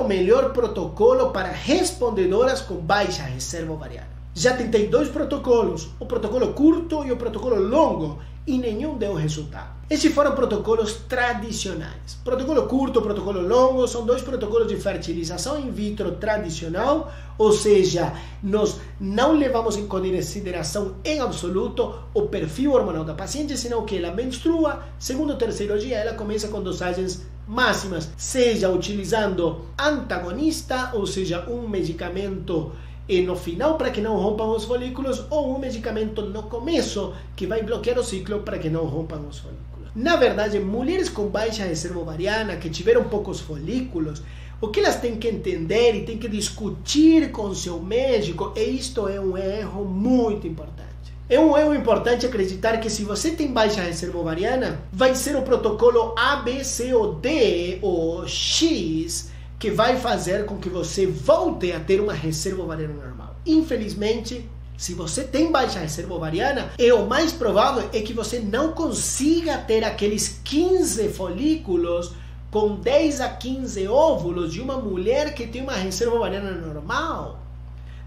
o melhor protocolo para respondedoras com baixa reserva ovariana. Já tentei dois protocolos, o protocolo curto e o protocolo longo, e nenhum deu resultado. Esses foram protocolos tradicionais. Protocolo curto, protocolo longo são dois protocolos de fertilização in vitro tradicional, ou seja, nós não levamos em consideração em absoluto o perfil hormonal da paciente, senão que ela menstrua, segundo ou terceiro dia ela começa com dosagens máximas, seja utilizando antagonista, ou seja, um medicamento e no final para que não rompam os folículos ou um medicamento no começo que vai bloquear o ciclo para que não rompam os folículos. Na verdade, mulheres com baixa reserva ovariana que tiveram poucos folículos, o que elas têm que entender e têm que discutir com seu médico, e isto é um erro muito importante. É um erro importante acreditar que se você tem baixa reserva ovariana, vai ser o protocolo A, B, C ou D ou X que vai fazer com que você volte a ter uma reserva ovariana normal. Infelizmente, se você tem baixa reserva ovariana, é o mais provável é que você não consiga ter aqueles 15 folículos com 10 a 15 óvulos de uma mulher que tem uma reserva ovariana normal.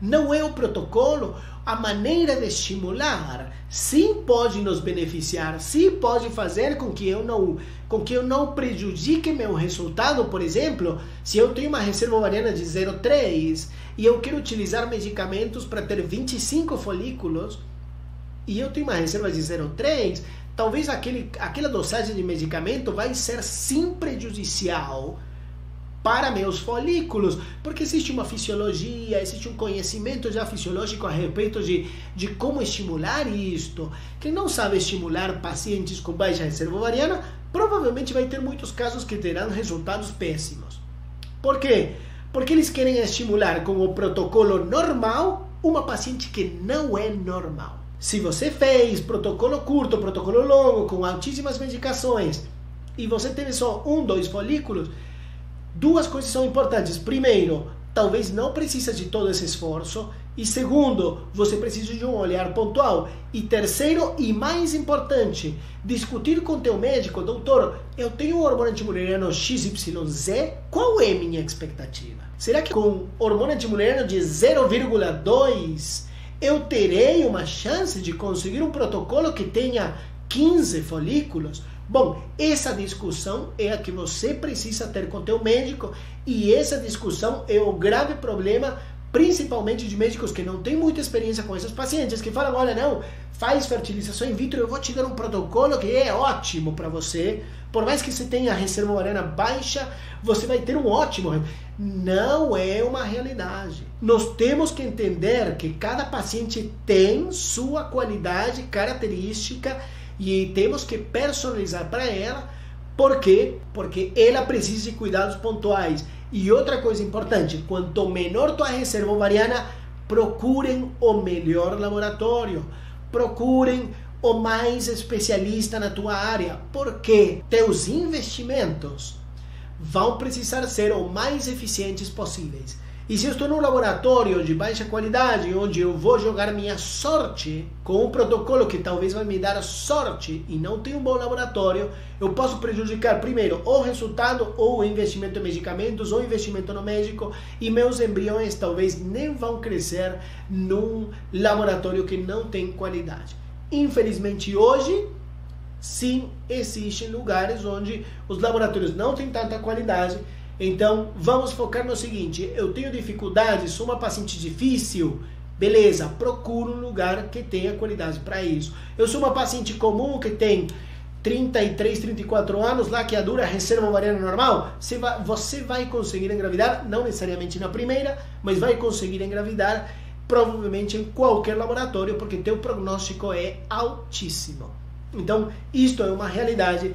Não é o protocolo, a maneira de estimular. Sim pode nos beneficiar, sim pode fazer com que eu não, com que eu não prejudique meu resultado, por exemplo, se eu tenho uma reserva ovariana de 0,3 e eu quero utilizar medicamentos para ter 25 folículos e eu tenho uma reserva de 0,3, talvez aquele, aquela dosagem de medicamento vai ser sim prejudicial para meus folículos, porque existe uma fisiologia, existe um conhecimento já fisiológico a respeito de, de como estimular isto. Quem não sabe estimular pacientes com baixa reserva ovariana, provavelmente vai ter muitos casos que terão resultados péssimos. Por quê? porque eles querem estimular com o protocolo normal uma paciente que não é normal. Se você fez protocolo curto, protocolo longo, com altíssimas medicações, e você teve só um, dois folículos, duas coisas são importantes. Primeiro, talvez não precisa de todo esse esforço. E segundo, você precisa de um olhar pontual. E terceiro e mais importante, discutir com teu médico, doutor, eu tenho hormônio antimuleriano XYZ, qual é minha expectativa? Será que com hormônio antimuleriano de 0,2 eu terei uma chance de conseguir um protocolo que tenha 15 folículos? Bom, essa discussão é a que você precisa ter com teu médico e essa discussão é o grave problema principalmente de médicos que não têm muita experiência com esses pacientes, que falam, olha, não, faz fertilização in vitro, eu vou te dar um protocolo que é ótimo para você, por mais que você tenha reserva ovariana baixa, você vai ter um ótimo. Não é uma realidade. Nós temos que entender que cada paciente tem sua qualidade característica e temos que personalizar para ela. Por quê? Porque ela precisa de cuidados pontuais. E outra coisa importante, quanto menor tua reserva ovariana, procurem o melhor laboratório. Procurem o mais especialista na tua área, porque teus investimentos vão precisar ser o mais eficientes possíveis. E se eu estou num laboratório de baixa qualidade, onde eu vou jogar minha sorte com um protocolo que talvez vai me dar sorte e não tem um bom laboratório, eu posso prejudicar primeiro o resultado ou o investimento em medicamentos ou investimento no médico e meus embriões talvez nem vão crescer num laboratório que não tem qualidade. Infelizmente hoje sim existem lugares onde os laboratórios não têm tanta qualidade então, vamos focar no seguinte: eu tenho dificuldade, sou uma paciente difícil, beleza, procura um lugar que tenha qualidade para isso. Eu sou uma paciente comum que tem 33, 34 anos, lá que dura reserva ovariana normal, você vai, você vai conseguir engravidar, não necessariamente na primeira, mas vai conseguir engravidar provavelmente em qualquer laboratório, porque teu prognóstico é altíssimo. Então, isto é uma realidade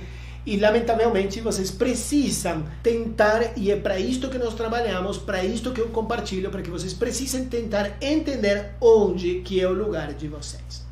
e lamentavelmente vocês precisam tentar, e é para isto que nós trabalhamos, para isto que eu compartilho, para que vocês precisem tentar entender onde que é o lugar de vocês.